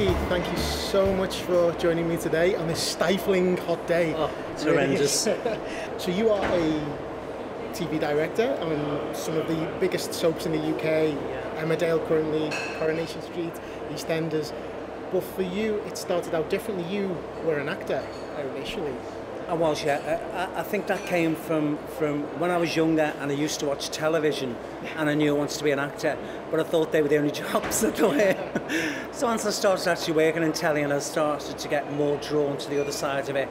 Mickey, thank you so much for joining me today on this stifling hot day. Oh, it's horrendous. so you are a TV director on some of the biggest soaps in the UK, Emmerdale currently, Coronation Street, EastEnders. But for you, it started out differently. You were an actor initially. I was, yeah. I, I think that came from, from when I was younger and I used to watch television and I knew I wanted to be an actor, but I thought they were the only jobs that there were. so once I started actually working in telly and I started to get more drawn to the other side of it,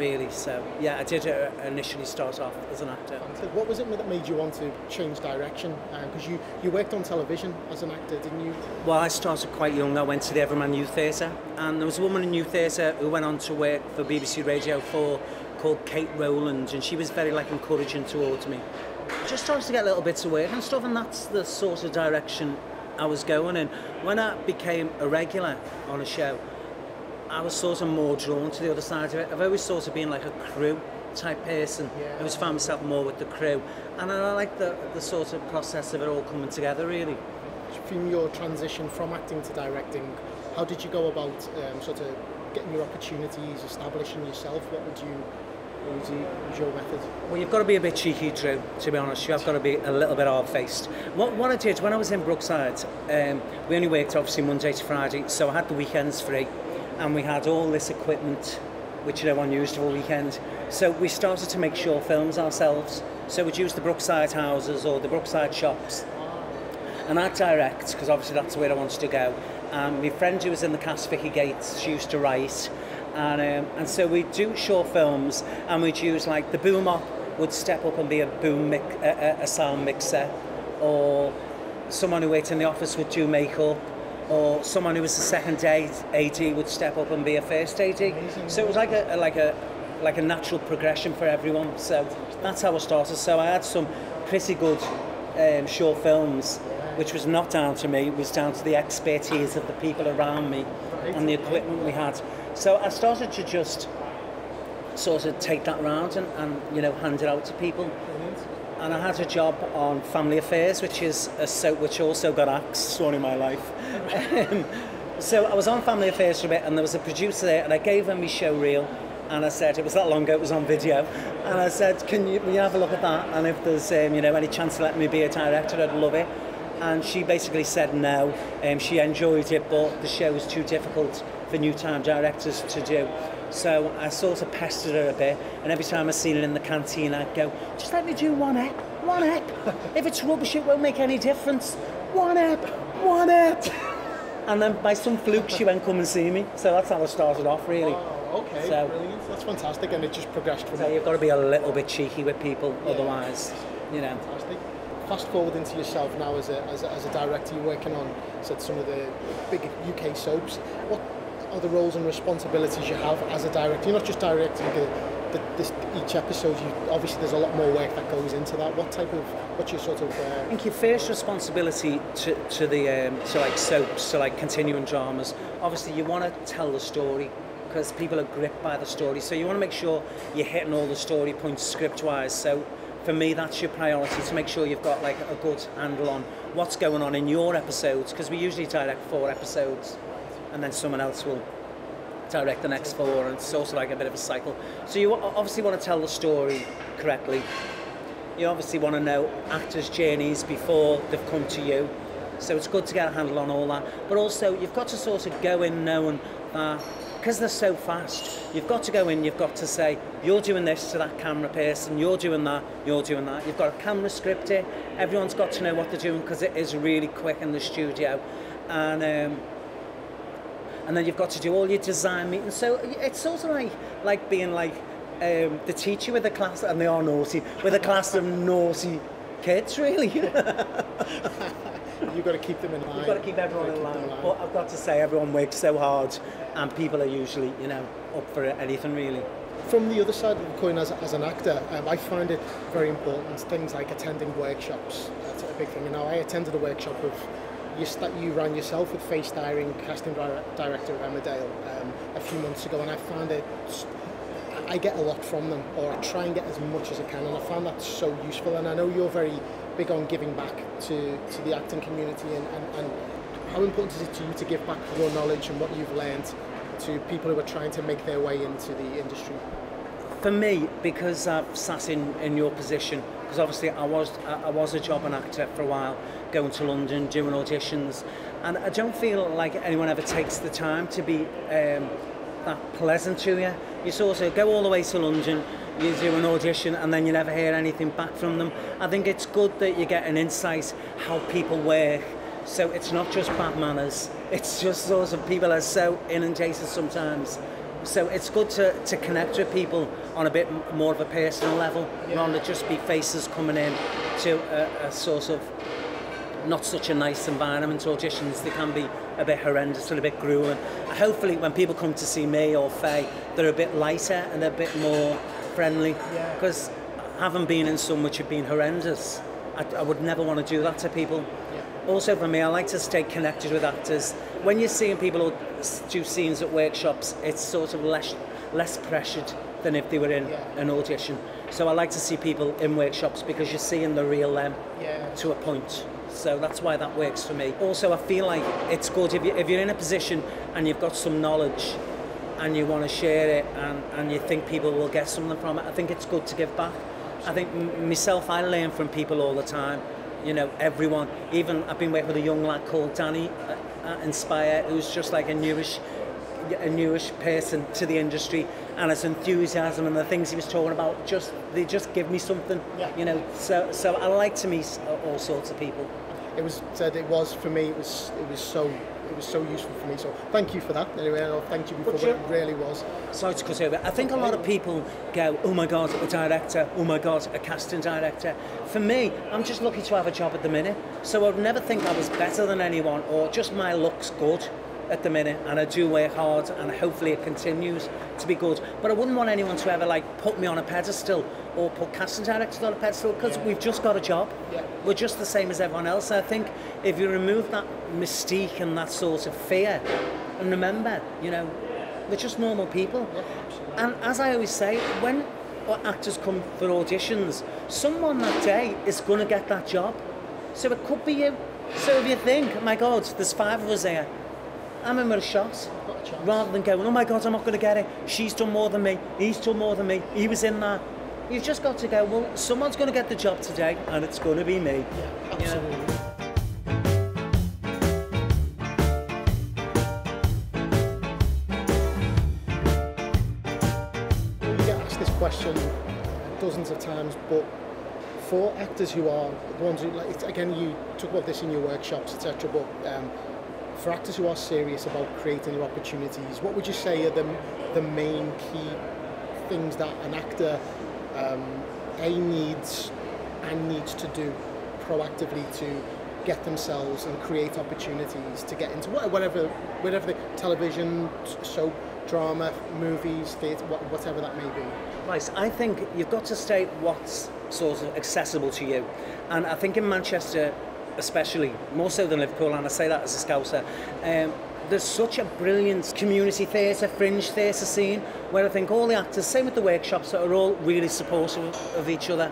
really. So yeah, I did uh, initially start off as an actor. What was it that made you want to change direction? Because um, you, you worked on television as an actor, didn't you? Well, I started quite young. I went to the Everyman Youth Theatre and there was a woman in Youth Theatre who went on to work for BBC Radio 4 called Kate Rowland, and she was very like encouraging towards me. Just started to get little bits of work and stuff, and that's the sort of direction I was going in. When I became a regular on a show, I was sort of more drawn to the other side of it. I've always sort of been like a crew type person. Yeah. I always found myself more with the crew, and I like the the sort of process of it all coming together really. From your transition from acting to directing, how did you go about um, sort of getting your opportunities, establishing yourself? What would you was, was your method? Well, you've got to be a bit cheeky, Dru, to be honest. You've got to be a little bit hard-faced. What, what I did, when I was in Brookside, um, we only worked obviously Monday to Friday, so I had the weekends free, and we had all this equipment which no one used all weekend. So we started to make short films ourselves. So we'd use the Brookside houses or the Brookside shops. And I'd direct, because obviously that's where I wanted to go. And my friend who was in the cast, Vicky Gates, she used to write and um, and so we'd do short films and we'd use like the boom op would step up and be a boom mic, a, a sound mixer or someone who worked in the office would do makeup or someone who was the second AD would step up and be a first AD so it was like a, like a like a natural progression for everyone. So that's how I started. So I had some pretty good um, short films which was not down to me it was down to the expertise of the people around me and the equipment we had. So I started to just sort of take that round and, and you know hand it out to people. And I had a job on Family Affairs, which is a soap which also got axed sworn in my life. Um, so I was on Family Affairs for a bit, and there was a producer there, and I gave him my show reel, and I said it was that long ago, it was on video, and I said, "Can you, you have a look at that? And if there's um, you know any chance to let me be a director, I'd love it." And she basically said no. Um, she enjoyed it, but the show was too difficult for new time directors to do. So I sort of pestered her a bit, and every time I seen her in the canteen, I'd go, just let me do one ep, one ep. if it's rubbish, it won't make any difference. One ep, one ep. and then by some fluke, she went come and see me. So that's how I started off, really. Wow, okay, so, brilliant. That's fantastic, and it just progressed from so there. You've got to be a little bit cheeky with people, yeah. otherwise, you know. Fantastic fast forward into yourself now as a, as a, as a director, you're working on said some of the big UK soaps. What are the roles and responsibilities you have as a director? You're not just directing the, the, this, each episode. You, obviously, there's a lot more work that goes into that. What type of, what's your sort of? Uh... I think your first responsibility to, to the um, to like soaps, to like continuing dramas. Obviously, you want to tell the story because people are gripped by the story. So you want to make sure you're hitting all the story points script-wise. So for me, that's your priority to make sure you've got like a good handle on what's going on in your episodes because we usually direct four episodes and then someone else will direct the next four, and it's of like a bit of a cycle. So you obviously want to tell the story correctly. You obviously want to know actors' journeys before they've come to you. So it's good to get a handle on all that. But also, you've got to sort of go in knowing that because they're so fast, you've got to go in, you've got to say, you're doing this to that camera person, you're doing that, you're doing that. You've got a camera script here, everyone's got to know what they're doing because it is really quick in the studio. And um, and then you've got to do all your design meetings. So it's sort of like like being like um, the teacher with a class, and they are naughty, with a class of naughty kids, really. You've got to keep them in line. You've got to keep everyone in line. But I've got to say, everyone works so hard, and people are usually, you know, up for anything really. From the other side of the coin, as, as an actor, um, I find it very important. Things like attending workshops. That's a big thing. You know, I attended a workshop with you, st- you ran yourself with Face Diary casting director of Emmerdale um, a few months ago, and I found it. I get a lot from them, or I try and get as much as I can, and I found that so useful. And I know you're very big on giving back to, to the acting community and, and, and how important is it to you to give back your knowledge and what you've learned to people who are trying to make their way into the industry? For me, because I've sat in, in your position, because obviously I was I was a job and actor for a while, going to London, doing auditions, and I don't feel like anyone ever takes the time to be um, that pleasant to you. You sort of go all the way to London, you do an audition, and then you never hear anything back from them. I think it's good that you get an insight how people work. So it's not just bad manners. It's just sort of people are so inundated sometimes so it's good to, to connect with people on a bit more of a personal level yeah. rather than just be faces coming in to a, a sort of not such a nice environment auditions they can be a bit horrendous and a bit grueling hopefully when people come to see me or Faye they're a bit lighter and they're a bit more friendly because yeah. having been in so much have been horrendous I, I would never want to do that to people yeah. also for me I like to stay connected with actors when you're seeing people do scenes at workshops, it's sort of less less pressured than if they were in yeah. an audition. So I like to see people in workshops because you're seeing the real them yeah. to a point. So that's why that works for me. Also, I feel like it's good if, you, if you're in a position and you've got some knowledge and you want to share it and, and you think people will get something from it, I think it's good to give back. I think myself, I learn from people all the time. You know, everyone. Even I've been working with a young lad called Danny uh, at Inspire, who's just like a newish, a newish person to the industry, and his enthusiasm and the things he was talking about, just they just give me something. Yeah. You know, so so I like to meet all sorts of people. It was said it was for me. It was it was so it was so useful for me. So thank you for that. Anyway, I'll thank you before, but, it really was. Sorry to cut over. I think a lot of people go, oh my God, a director, oh my God, a casting director. For me, I'm just lucky to have a job at the minute. So I'd never think I was better than anyone or just my looks good at the minute and I do work hard and hopefully it continues to be good. But I wouldn't want anyone to ever like put me on a pedestal or put casting directors on a pedestal because yeah. we've just got a job. Yeah. We're just the same as everyone else. I think if you remove that mystique and that sort of fear, and remember, you know, we're just normal people. Yeah, and as I always say, when actors come for auditions, someone that day is going to get that job. So it could be you. So if you think, my God, there's five of us here, I'm a shot. Rather than going, oh my God, I'm not going to get it. She's done more than me. He's done more than me. He was in that. You've just got to go, well, someone's going to get the job today, and it's going to be me. Yeah, absolutely. You know? This question dozens of times, but for actors who are the ones who, like, again, you talk about this in your workshops, etc. But um, for actors who are serious about creating new opportunities, what would you say are the, the main key things that an actor um, A needs and needs to do proactively to get themselves and create opportunities to get into whatever, whatever the television, soap, drama, movies, theatre, whatever that may be? Right, I think you've got to state what's sort of accessible to you. And I think in Manchester, especially, more so than Liverpool, and I say that as a Scouser, um, there's such a brilliant community theatre, fringe theatre scene, where I think all the actors, same with the workshops, are all really supportive of each other.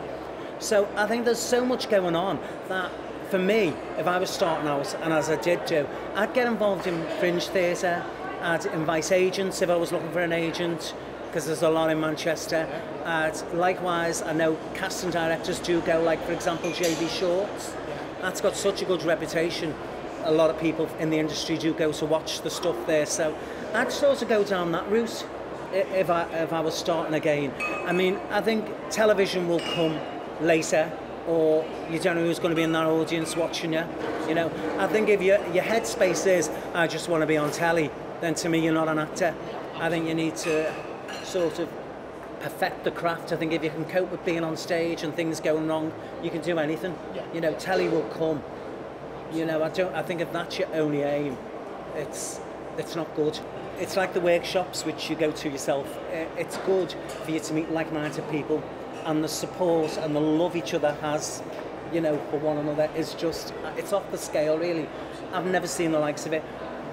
So I think there's so much going on that for me, if I was starting out, and as I did do, I'd get involved in fringe theatre, I'd invite agents if I was looking for an agent, because there's a lot in Manchester. Likewise, I know casting directors do go, like for example, JB Shorts. That's got such a good reputation. A lot of people in the industry do go to watch the stuff there. So I'd sort of go down that route if I, if I was starting again. I mean, I think television will come later or you don't know who's going to be in that audience watching you. You know, I think if your, your headspace is, I just want to be on telly, then to me you're not an actor. I think you need to sort of perfect the craft. I think if you can cope with being on stage and things going wrong, you can do anything. Yeah. You know, telly will come. You know, I don't. I think if that's your only aim, it's it's not good. It's like the workshops which you go to yourself. It's good for you to meet like-minded people, and the support and the love each other has, you know, for one another is just it's off the scale really. I've never seen the likes of it.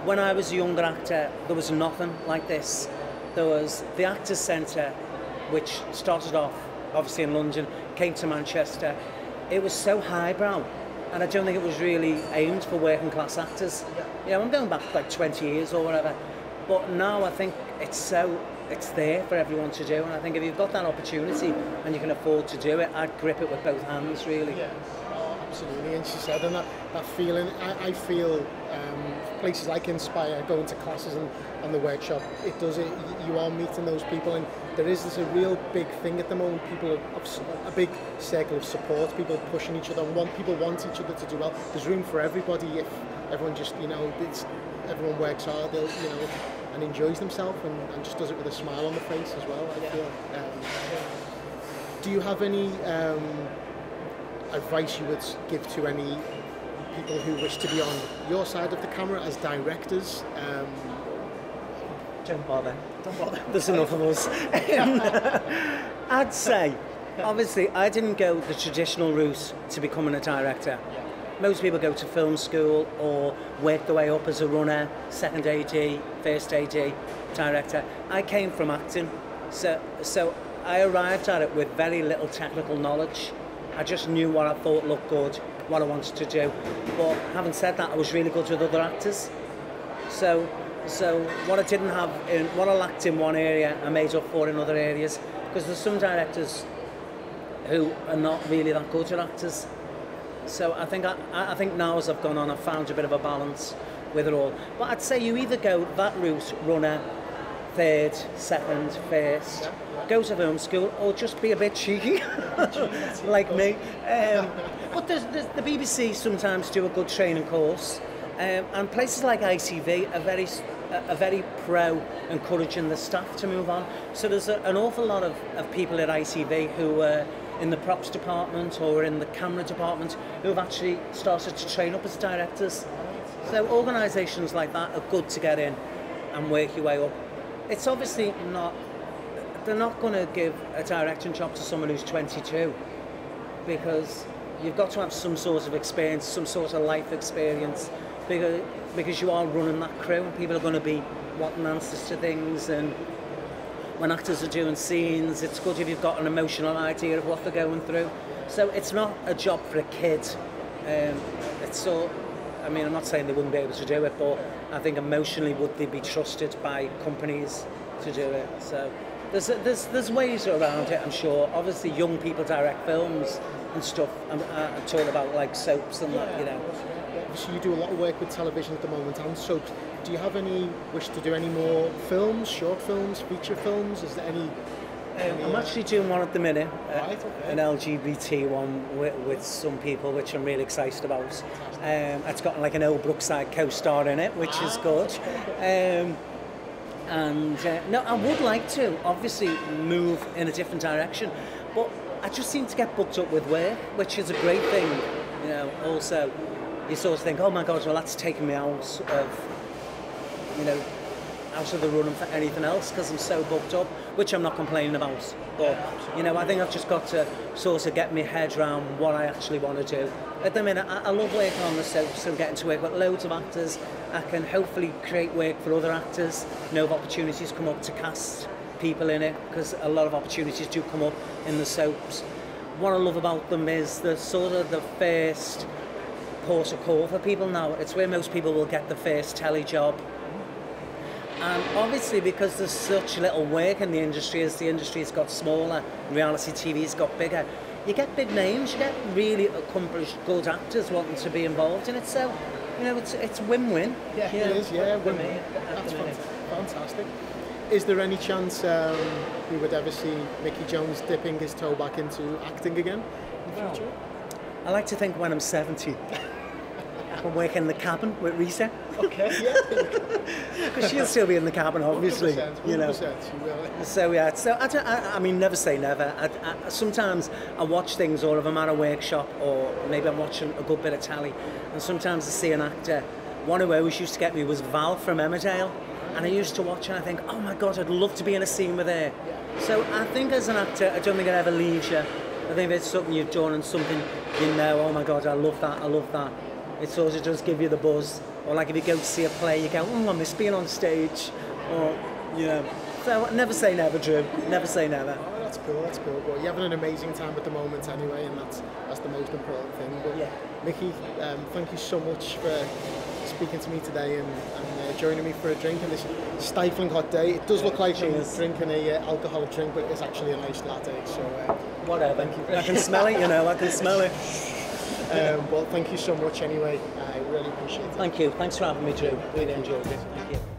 When I was a younger actor, there was nothing like this. There was the Actors Centre, which started off obviously in London, came to Manchester. It was so highbrow and I don't think it was really aimed for working class actors. Yeah. You know, I'm going back like 20 years or whatever, but now I think it's so it's there for everyone to do, and I think if you've got that opportunity and you can afford to do it, I'd grip it with both hands, really. Yeah, absolutely. And she said, and that, that feeling, I, I feel um, places like Inspire, going to classes and, and the workshop, it does it. You are meeting those people, and there is this a real big thing at the moment. People are a big circle of support. People pushing each other, want people want each other to do well. There's room for everybody if everyone just you know it's everyone works hard. They'll you know and enjoys themselves and, and just does it with a smile on the face as well. I feel. Um, do you have any um, advice you would give to any people who wish to be on your side of the camera as directors? Um, Don't bother. don't bother. There's enough of us. I'd say, obviously, I didn't go the traditional route to becoming a director. Most people go to film school or work their way up as a runner, second AD, first AD, director. I came from acting, so so I arrived at it with very little technical knowledge. I just knew what I thought looked good, what I wanted to do. But having said that, I was really good with other actors. So so what I didn't have, in, what I lacked in one area, I made up for in other areas. Because there's some directors who are not really that good at actors. So I think I, I think now as I've gone on, I've found a bit of a balance with it all. But I'd say you either go that route, runner, third, second, first, go to film school, or just be a bit cheeky, like me. Um, but there's, there's, the BBC sometimes do a good training course, um, and places like ITV are very are very pro encouraging the staff to move on. So there's a, an awful lot of, of people at ITV who are in the props department or in the camera department who have actually started to train up as directors. So organisations like that are good to get in and work your way up. It's obviously not, they're not going to give a directing job to someone who's 22 because you've got to have some sort of experience, some sort of life experience because, because you are running that crew and people are going to be wanting answers to things and when actors are doing scenes, it's good if you've got an emotional idea of what they're going through. So it's not a job for a kid. Um, it's so, I mean, I'm not saying they wouldn't be able to do it, but I think emotionally would they be trusted by companies to do it. So there's there's there's ways around it. I'm sure. Obviously, young people direct films and stuff. I'm, I'm talking about like soaps and that, you know. So you do a lot of work with television at the moment and soaps. Do you have any wish to do any more films, short films, feature films? Is there any? I'm actually doing one at the minute, uh, Right, okay. an LGBT one with, with some people, which I'm really excited about. Um, it's got like an old Brookside co-star in it, which is good. Um, and uh, no, I would like to obviously move in a different direction, but I just seem to get booked up with work, which is a great thing. You know, also you sort of think, oh my god, well that's taking me out of you know, out of the running for anything else because I'm so booked up, which I'm not complaining about. But you know, I think I've just got to sort of get my head around what I actually want to do. At the minute, I, I love working on the soaps and getting to work with loads of actors. I can hopefully create work for other actors. Know, if opportunities come up to cast people in it, because a lot of opportunities do come up in the soaps. What I love about them is the sort of the first port of call for people now. It's where most people will get the first telly job. And obviously, because there's such little work in the industry, as the industry has got smaller, reality TV's got bigger, you get big names, you get really accomplished, good actors wanting to be involved in it. So, you know, it's it's win-win. Yeah, you know, it is. Yeah, for when- me, at that's the minute. fan- fantastic. Is there any chance um, we would ever see Mickey Jones dipping his toe back into acting again in the future? I like to think when I'm 70, I can work in the Kabin with Rita, Okay, yeah. because she'll still be in the Kabin, obviously. 100%, You know. 100%, you will. So yeah, so I, don't- I, I mean, never say never. I, I, sometimes I watch things, or if I'm at a workshop, or maybe I'm watching a good bit of telly, and sometimes I see an actor. One who always used to get me was Val from Emmerdale, and I used to watch and I think, oh my god, I'd love to be in a scene with her. So I think as an actor, I don't think it ever leaves you. I think if it's something you've done and something you know, oh my god, I love that, I love that. It sort of does give you the buzz. Or like if you go to see a play, you go, oh, I miss being on stage. Or, you know. So never say never, Dru. Never say never. Oh, that's cool. That's cool. But you're having an amazing time at the moment, anyway, and that's that's the most important thing. But Yeah. Mickey, um, thank you so much for speaking to me today and, and uh, joining me for a drink in this stifling hot day. It does look like Cheers. I'm drinking a uh, alcoholic drink, but it's actually a nice latte. So, uh, Whatever. Thank you. I can smell it, you know, I can smell it. um, but thank you so much anyway. I really appreciate it. Thank you. Thanks for having me, Dru. Really enjoyed it. Thank you.